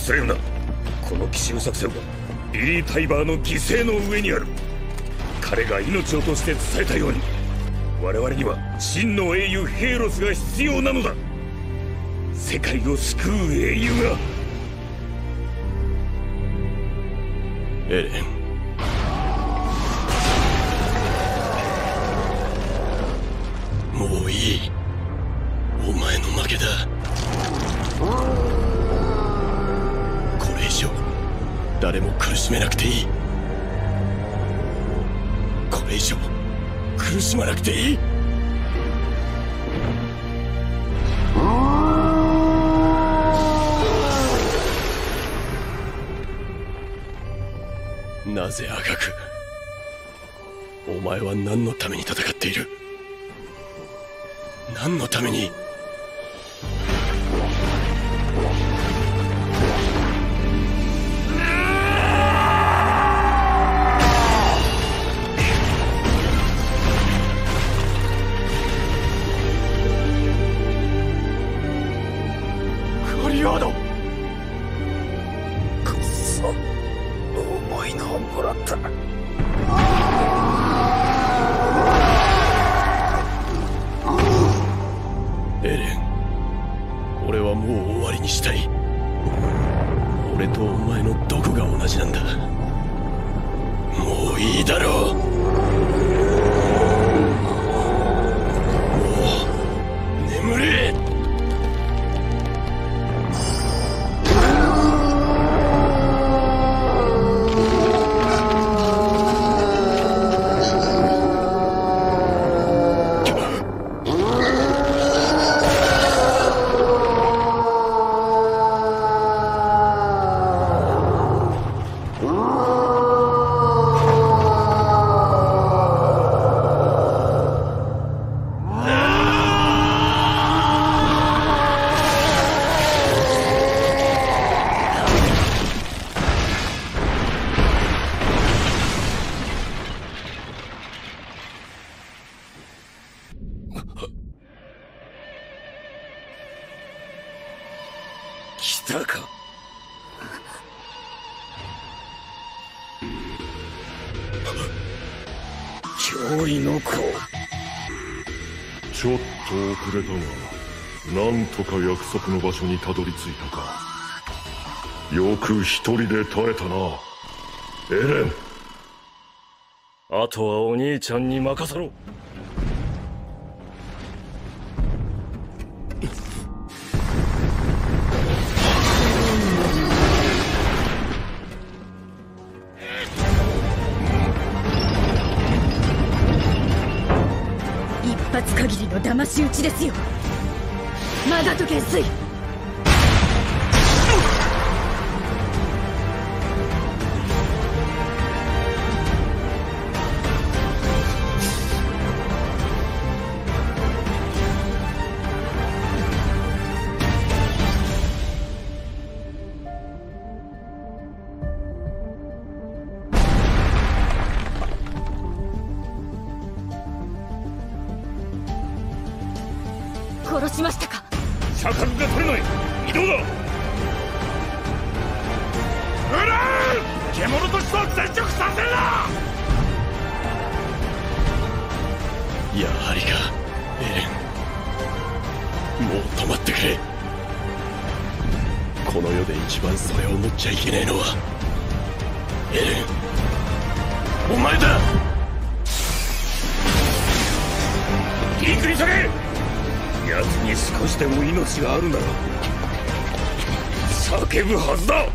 忘れるな。この奇襲作戦はビリー・タイバーの犠牲の上にある。彼が命をとして伝えたように我々には真の英雄ヘイロスが必要なのだ。世界を救う英雄が。エレン。誰も苦しめなくていい。これ以上苦しまなくていい。なぜあがくお前は何のために戦っている？何のためにエレン俺はもう終わりにしたい。俺とお前のどこが同じなんだ。もういいだろう。たか。驚異の子。ちょっと遅れたがなんとか約束の場所にたどり着いたか。よく一人で耐えたな。エレン。あとはお兄ちゃんに任せろ限りの騙し討ちですよ。マガト元帥殺しましたか？錯覚が取れない移動だ！うらー獣としては全直させるな！やはりかエレン。もう止まってくれ。この世で一番それを思っちゃいけねえのはエレン。お前だ！ピンクに下げ奴に少しでも命があるなら叫ぶはずだ。